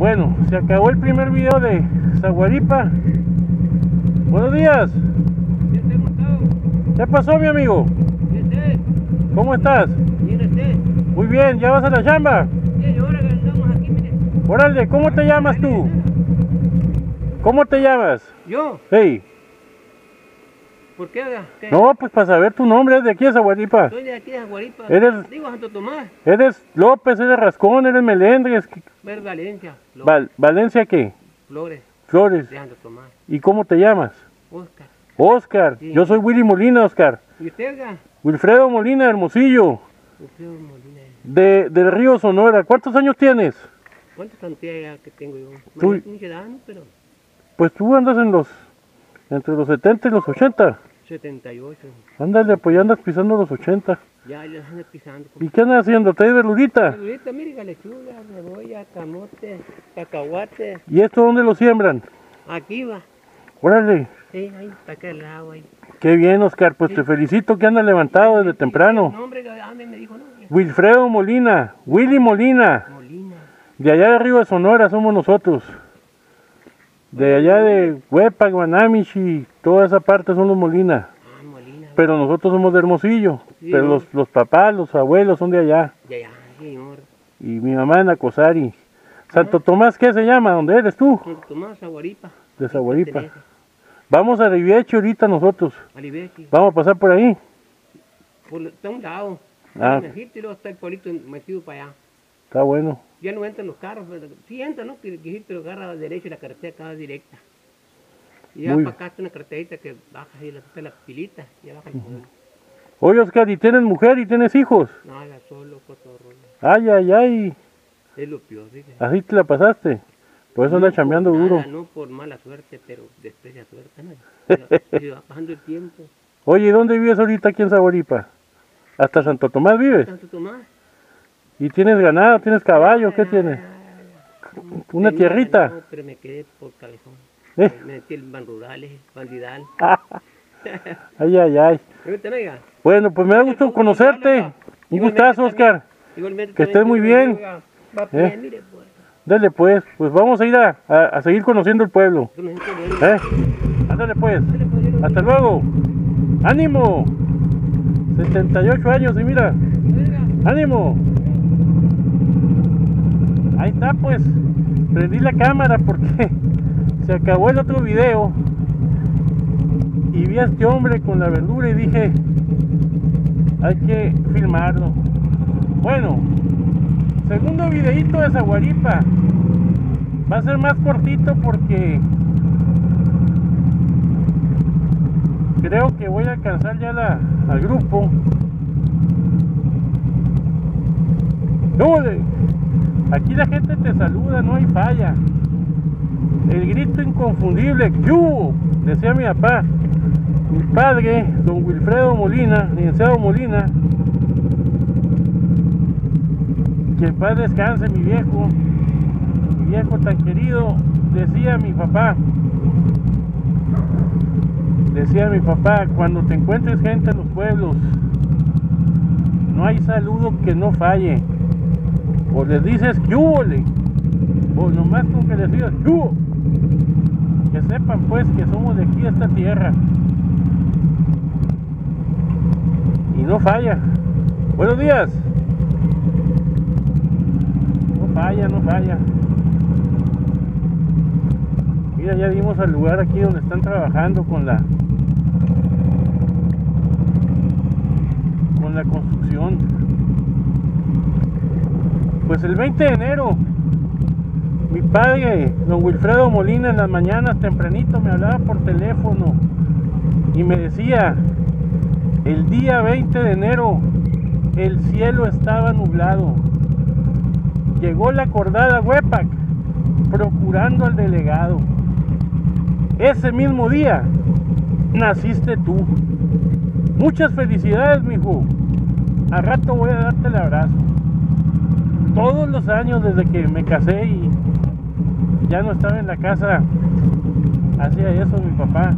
Bueno, se acabó el primer video de Zaguaripa. Buenos días. ¿Qué pasó, mi amigo? ¿Cómo estás? Muy bien, ¿ya vas a la chamba? Órale, ¿cómo te llamas tú? ¿Cómo te llamas? ¿Yo? Hey. ¿Por qué? ¿Qué? No, pues para saber tu nombre, es de aquí de Zaguaripa. Soy de aquí de Aguaripa. Eres- Digo Santo Tomás. Eres López, eres Rascón, eres Melendres. Ver Valencia. Val- ¿Valencia qué? Flores Flores. de Santo Tomás. ¿Y cómo te llamas? Oscar. Oscar. Sí. Yo soy Willy Molina, Oscar. ¿Y usted, oiga? Wilfredo Molina, Hermosillo. Wilfredo Molina. De, del Río Sonora. ¿Cuántos años tienes? ¿Cuántas cantidades que tengo yo? Tú-. Pero Pues tú andas en los. Entre los 70 y los 80. 78. Ándale, pues ya andas pisando los 80. Ya le ando pisando. ¿Y qué andas haciendo? ¿Traes verdurita? Ahorita, mire, lechuga, cebolla, camote, cacahuate. ¿Y esto dónde lo siembran? Aquí va. Órale. Sí, ahí, para acá al lado, ahí. Qué bien, Oscar. Pues te felicito que andas levantado desde temprano. No, hombre, ¿dónde me dijo? No, Wilfredo Molina. Willy Molina. Molina. De allá de arriba de Sonora somos nosotros. De allá de Huepa, Guanamichi, toda esa parte son los Molina. Ah, Molina. Pero nosotros somos de Hermosillo. Sí, Pero los, los papás, los abuelos son de allá. Ya, ya, señor. Y mi mamá en Acosari. Santo Tomás, ¿qué se llama? ¿Dónde eres tú? Santo Tomás, Aguaripa. De Zaguaripa. Vamos a Rivieche ahorita nosotros. Alibechi. Vamos a pasar por ahí. Por, está a un lado. Ah. Y luego está el pueblito metido para allá. Está bueno. Ya no entran los carros, pero sí entran, ¿no? Que que lo agarra a la derecha y la carretera acá directa. Y ya Muy para acá está una carreterita que baja y la, está la pilita, y ya baja el pueblo. Oye, Oscar, ¿y tienes mujer y tienes hijos? No, haga solo, cotorro. Ay, ay, ay. Es lo peor, fíjese. Así te la pasaste. Por eso anda No chambeando por duro. no por mala suerte, pero desprecia suerte, ¿no? Pero pasando el tiempo. Oye, ¿y dónde vives ahorita aquí en Zaguaripa? ¿Hasta Santo Tomás vives? Santo Tomás. ¿Y tienes ganado? ¿Tienes caballo? ¿Qué tienes? ¿Una Tenía tierrita? ganado, pero me quedé por cabezón. ¿Eh? Me metí en ban rurales, bandidal. Ay, ay, ay. Bueno, pues me da gusto conocerte. Un gustazo. Oscar. Igualmente Que estés muy bien. ¿Eh? mire, pues. Dale pues, pues vamos a ir a, a- a seguir conociendo el pueblo. ¿Eh? Ándale pues. Pues, Hasta luego. ¡Ánimo! 78 años y mira. ¡Ánimo! Ahí está pues. Prendí la cámara porque se acabó el otro video. Y vi a este hombre con la verdura y dije, hay que filmarlo. Bueno, segundo videito de Zaguaripa. Va a ser más cortito porque creo que voy a alcanzar ya al grupo. No, de- aquí la gente te saluda, no hay falla. El grito inconfundible, ¡Yu! Decía mi papá. Mi padre, don Wilfredo Molina, licenciado Molina. Que en paz descanse mi viejo. Mi viejo tan querido, decía mi papá. Decía mi papá, cuando te encuentres gente en los pueblos, no hay saludo que no falle. O les dices que húbole, o nomás con que les digas que hubo. Que sepan pues que somos de aquí de esta tierra. Y no falla. Buenos días. No falla, no falla. Mira, ya vimos al lugar aquí donde están trabajando con la con la construcción. Pues el 20 de enero, mi padre, don Wilfredo Molina, en las mañanas tempranito me hablaba por teléfono y me decía, el día 20 de enero el cielo estaba nublado. Llegó la acordada Huepac procurando al delegado. Ese mismo día naciste tú. Muchas felicidades, mijo. A rato voy a darte el abrazo. Todos los años desde que me casé y ya no estaba en la casa, hacía eso mi papá.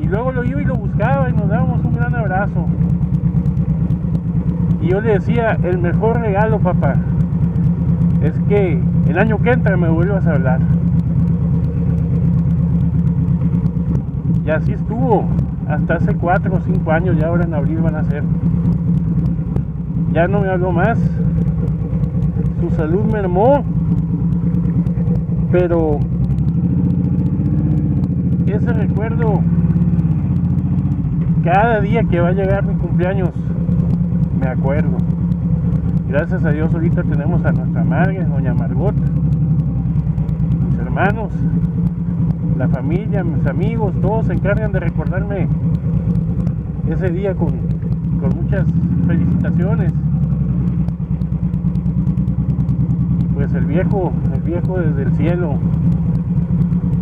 Y luego lo iba y lo buscaba y nos dábamos un gran abrazo. Y yo le decía, el mejor regalo, papá, es que el año que entra me vuelvas a hablar. Y así estuvo, hasta hace 4 o 5 años, ya ahora en abril van a ser. Ya no me habló más, su salud mermó, pero ese recuerdo, cada día que va a llegar mi cumpleaños, me acuerdo. Gracias a Dios ahorita tenemos a nuestra madre, doña Margot, mis hermanos, la familia, mis amigos, todos se encargan de recordarme ese día con, con muchas felicitaciones. Y pues el viejo, el viejo desde el cielo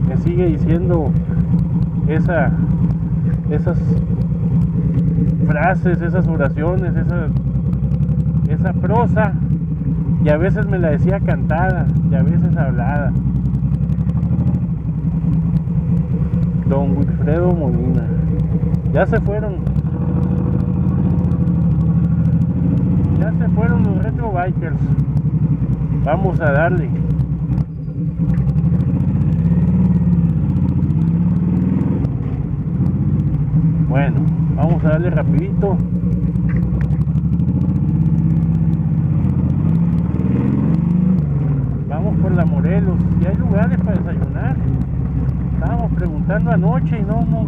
me sigue diciendo esa, esas frases, esas oraciones, esa, esa prosa, y a veces me la decía cantada, y a veces hablada. Don Wilfredo Molina. Ya se fueron. Ya se fueron los retro bikers. Vamos a darle. Bueno, vamos a darle rapidito. Vamos por la Morelos. Y hay lugares para desayunar. Estábamos preguntando anoche y no, no,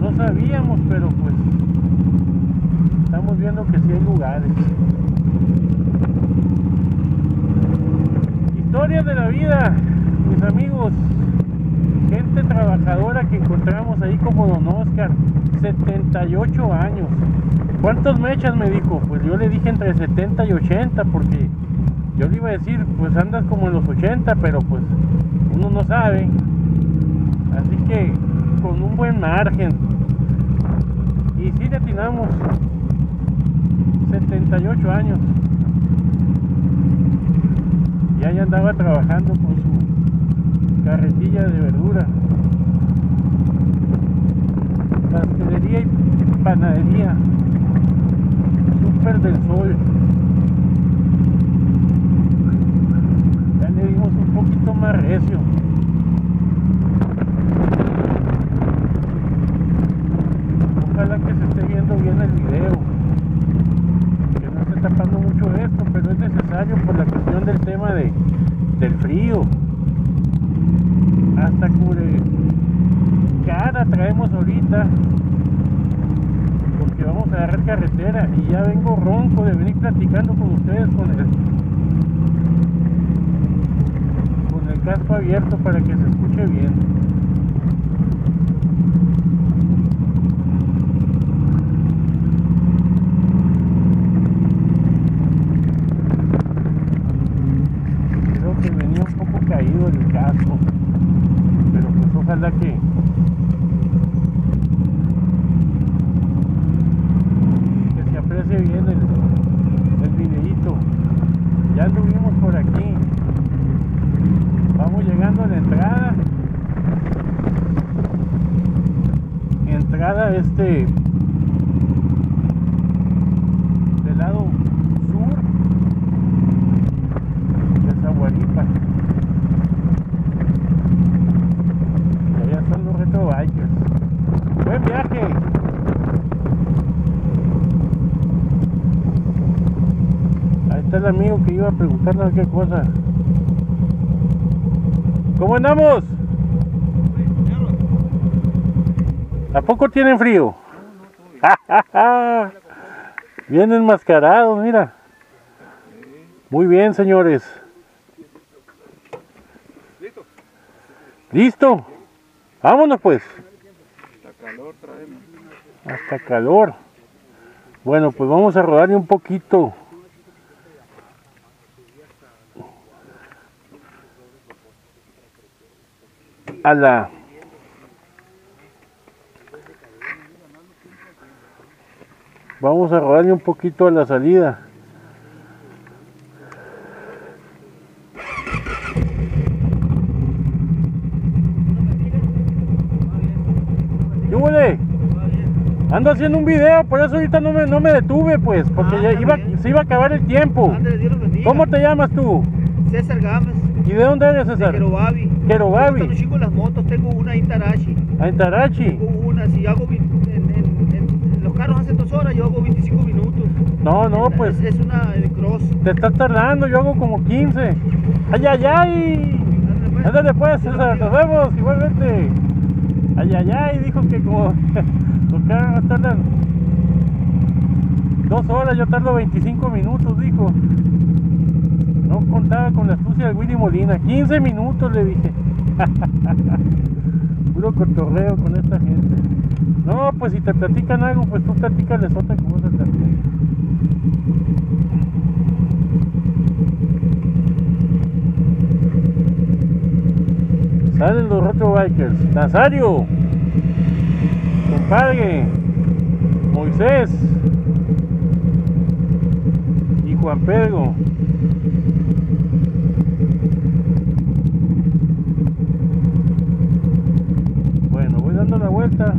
no sabíamos, pero pues estamos viendo que sí hay lugares. Historias de la vida, mis amigos gente trabajadora que encontramos ahí como don Oscar, 78 años. ¿Cuántos mechas me dijo? Pues yo le dije entre 70 y 80 porque yo le iba a decir, pues andas como en los 80, pero pues uno no sabe. Así que con un buen margen. Y si le atinamos 78 años. Y ahí andaba trabajando con su carretilla de verdura. Pastelería y panadería. Super del sol. Ya le dimos un poquito más recio. Ojalá que se esté viendo bien el video. Que no esté tapando mucho esto, pero es necesario por la cuestión del tema de, del frío. Hasta cubre cara traemos ahorita porque vamos a agarrar carretera y ya vengo ronco de venir platicando con ustedes con el con el casco abierto para que se escuche bien. Creo que venía un poco caído el casco, pero pues ojalá que que se aprecie bien el, el videíto. Ya anduvimos por aquí. Vamos llegando a la entrada. Entrada este del lado sur de Zaguaripa. Y allá están los retro bikers. Buen Ahí está el amigo que iba a preguntarnos qué cosa. ¿Cómo andamos? ¿A poco tienen frío? Bien enmascarados, mira. Muy bien, señores. ¿Listo? Vámonos pues. Hasta calor. Bueno, pues vamos a rodarle un poquito. A la Vamos a rodarle un poquito a la salida. ¿Qué huele? Ando haciendo un video, por eso ahorita no me, no me detuve, pues, porque Ah, ya iba, se iba a acabar el tiempo. Dios bendiga. ¿Cómo te llamas tú? César Gámez, ¿Y de dónde eres, de César? Querobabi. Querobabi. Me chico las motos, tengo una Intarashi. A Intarachi. Tengo una, si hago en, en- en- en los carros hace dos horas, yo hago 25 minutos. No, no, Es- pues Es, una de cross. te estás tardando, yo hago como 15. ¡Ay, ay, ay! Ándale pues, César, nos vemos igualmente. Ay, ay, ay, dijo que como carros tardan dos horas, yo tardo 25 minutos, dijo. No contaba con la astucia de Willy Molina. 15 minutos le dije. Puro cotorreo con esta gente. No, pues si te platican algo, pues tú platícales otra cosa también. Salen los Retro Bikers. Nazario. Compadre. Moisés. Y Juan Pedro. Bueno, voy dando la vuelta.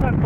sometimes